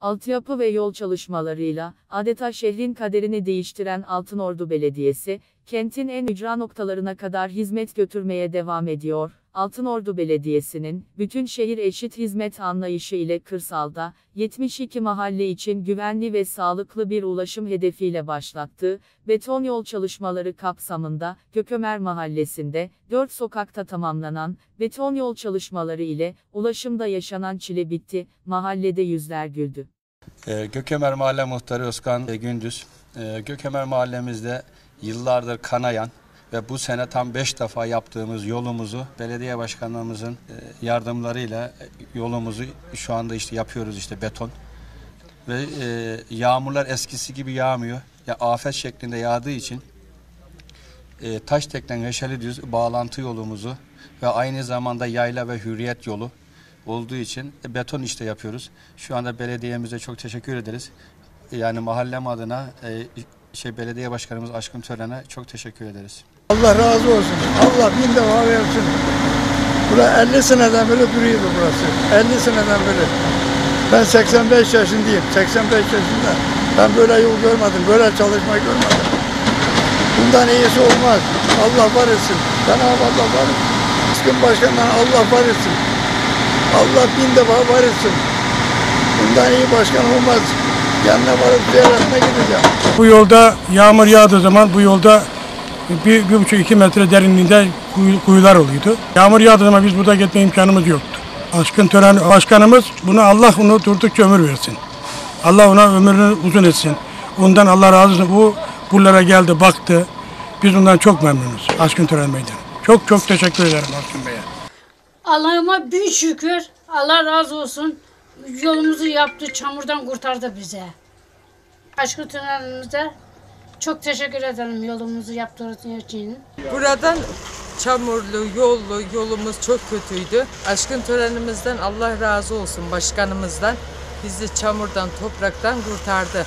Altyapı ve yol çalışmalarıyla, adeta şehrin kaderini değiştiren Altınordu Belediyesi, kentin en ücra noktalarına kadar hizmet götürmeye devam ediyor. Altınordu Belediyesi'nin, bütün şehir eşit hizmet anlayışı ile kırsalda, 72 mahalle için güvenli ve sağlıklı bir ulaşım hedefiyle başlattığı, beton yol çalışmaları kapsamında, Gökömer Mahallesi'nde, 4 sokakta tamamlanan, beton yol çalışmaları ile, ulaşımda yaşanan çile bitti, mahallede yüzler güldü. Gökemer Mahalle Muhtarı Özkan e, Gündüz. Gökemer mahallemizde yıllardır kanayan ve bu sene tam 5 defa yaptığımız yolumuzu belediye başkanımızın e, yardımlarıyla e, yolumuzu şu anda işte yapıyoruz işte beton. Ve e, yağmurlar eskisi gibi yağmıyor. Ya afet şeklinde yağdığı için e, Taştek'ten Reşeli Düz bağlantı yolumuzu ve aynı zamanda yayla ve hürriyet yolu olduğu için beton işte yapıyoruz. Şu anda belediyemize çok teşekkür ederiz. Yani mahallem adına şey belediye başkanımız Aşkın Tören'e çok teşekkür ederiz. Allah razı olsun. Allah bin defa versin. Bura 50 seneden beri duruyordu burası. 50 seneden beri. Ben 85 yaşındayım. 85 yaşında. Ben böyle yol görmedim. Böyle çalışma görmedim. Bundan iyisi olmaz. Allah var etsin. Cenab-ı Allah var etsin. Sıkın başkandan Allah var etsin. Allah bin defa var etsin. Bundan iyi başkan olmaz. Yanına varıp ziyaretine gideceğim. Bu yolda yağmur yağdığı zaman bu yolda bir, bir buçuk iki metre derinliğinde kuyu- kuyular oluyordu. Yağmur yağdığı zaman biz burada gitme imkanımız yoktu. Aşkın tören başkanımız bunu Allah onu durdukça ömür versin. Allah ona ömrünü uzun etsin. Ondan Allah razı olsun. Bu buralara geldi baktı. Biz ondan çok memnunuz. Aşkın tören meydanı. Çok çok teşekkür ederim Aşkın Bey'e. Allah'ıma bin şükür. Allah razı olsun. Yolumuzu yaptı, çamurdan kurtardı bize. Aşkı tünelimize çok teşekkür ederim yolumuzu yaptırdığı için. Buradan çamurlu, yollu, yolumuz çok kötüydü. Aşkın törenimizden Allah razı olsun başkanımızdan. Bizi çamurdan, topraktan kurtardı.